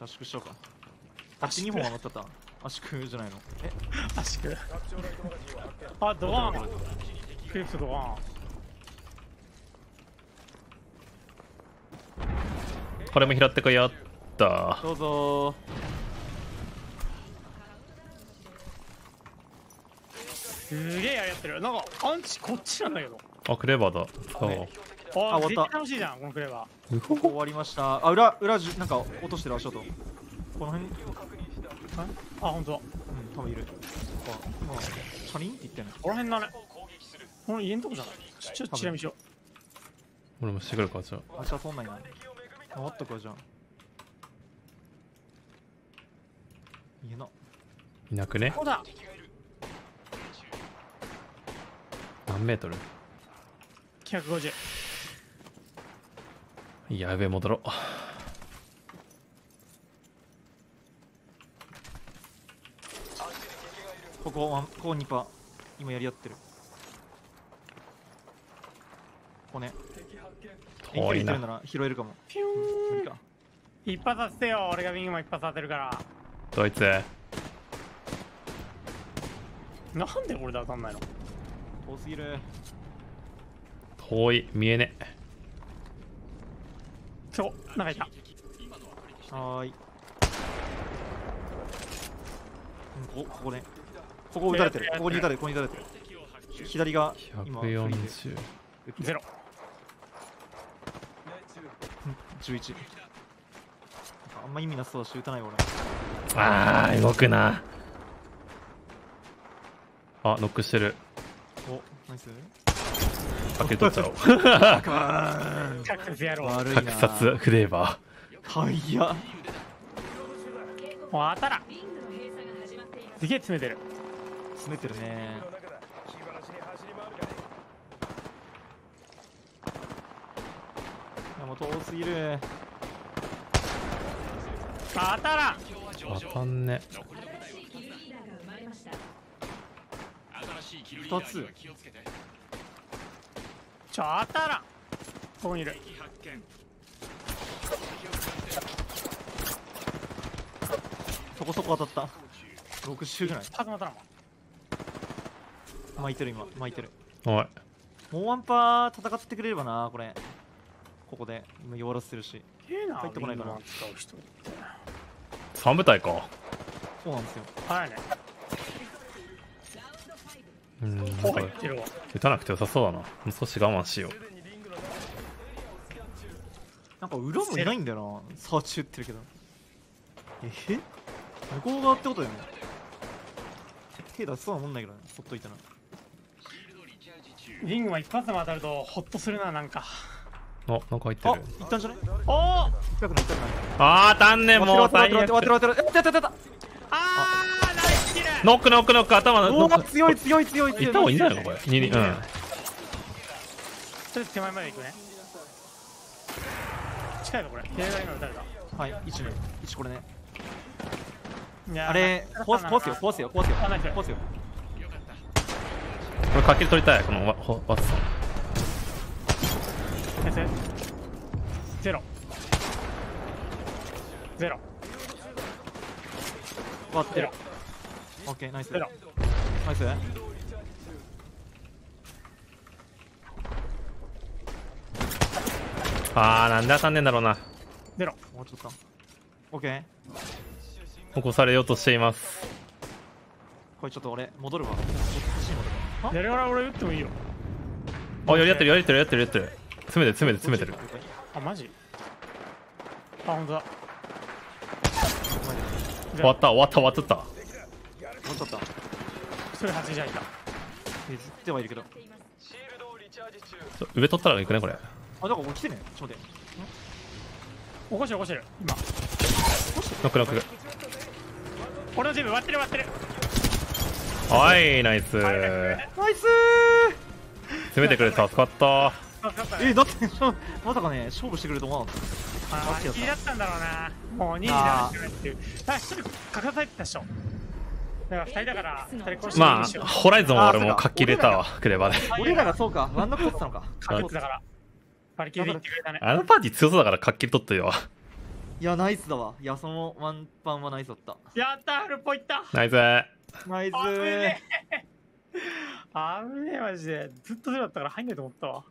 圧縮しようか。足2本余ったった。圧縮じゃないの。え？圧縮？あドワン。クリプトドワン。これも拾ってこいよ。っと。どうぞ。すげえやってる。なんかアンチこっちなんだけど。あクレバーだ。そう。ねああ終わった。楽しいじゃんこのクレバうほ終わりました。あ裏裏じゅなんか落としてる足音。この辺？うんーあ本当だ。多分いる。あ今チャリンって言ってんの。この辺だね。この家のとこじゃない？ちょっとチラ見しよ俺もしてくるかじゃあ足は通んないな。ああったかじゃんいいないなくね？うここだ。何メートル？950やべえ戻ろう。ここワンここ2パー。今やり合ってる。ここね。遠距離るなら拾えるかも。ピュ無理か一発当ててよ。俺がウィングマン一発当てるから。ドイツなんで俺で当たんないの？遠すぎる。遠い。見えねそこ中いた。はーい。うんここここね。ここ撃たれてる。ここに撃たれてるここに撃たれてる。左が今フリーで140ゼロ。11あんま意味なさそうだし撃たない俺。あー動くな。あノックしてる。おナイス。かけ取っちゃおう悪いな格殺フレーバはいや当たらすげえ詰めてる。詰めてるね。いやもう遠すぎる。当たらん。ー当たんね2つ。ちょ当たら。んここにいる。そこそこ当たった。6周ぐらい。パズ当たらんわ巻いてる今巻いてる。おい。もうワンパー戦ってくれればなこれ。ここで。今弱らせてるし。入ってこないかな。ウィングマン使う人って3部隊か。そうなんですよ。早いねうんなんか打たなくて良さそうだな。もう少し我慢しよう。なんか裏もいないんだよな。サーチ打ってるけど。え？向こう側ってことだよね。手出しそうなもんないけどね。ほっといたら。リングマン一発でも当たるとホッとするななんか。あなんか入ってあるいったんじゃない？おおあ痛くない痛くないあー当たんねんもう待って最悪。待って待って待って待って待って待って待ってあーナイスキルノックノックノック頭のお強い強い強い強い。いった方がいいんじゃないのこれ。ににうんちょっと手前まで行くね。近いぞこれ。左側今撃たれた。はい1ね1これね。あれ壊す壊すよ壊すよ壊すよ。壊すよ。これかっきり取りたいこのワホワッツさん。先生。ゼロ。ゼロ。割ってるオッケーナイス。ナイス。あーなんで当たんねえんだろうな。ゼロもうちょっと。オッケー起こされようとしています。これちょっと俺戻るわ。やりながら俺撃ってもいいよ。あやり合ってるやり合ってるやり合ってる。やり合ってる詰めて詰めて詰めてる。あマジ？あ本当だ。終わった終わった終わっちゃったもうちょっとそれ8じゃいた削ってはいるけど。上取ったらいくねこれ。あだからこれ来てね。ちょっと待って。起こしてる起こしてる。今。ノックノック。俺のチーム割ってる割ってる。はいナイス。はいナイス詰めてくれて助かった。えだってまさかね勝負してくれると思わなかった。ー気だったんだろうな。もう2位になていう。あ一人かかされてたでしょだから2人だから2人殺してまあホライゾンは俺もか。っきり入れたわクレバでた俺らがそうか。ワンノック取ってたのか。かけてたから。バリキってくれたね。あのパーティー強そうだからかっきり取ってるわいやナイスだわ。いやそのワンパンはナイスだった。やったフルポイント。ナイス。ナイス。危ねえ。危ねえマジで。ずっとゼロだったから入んないと思ったわ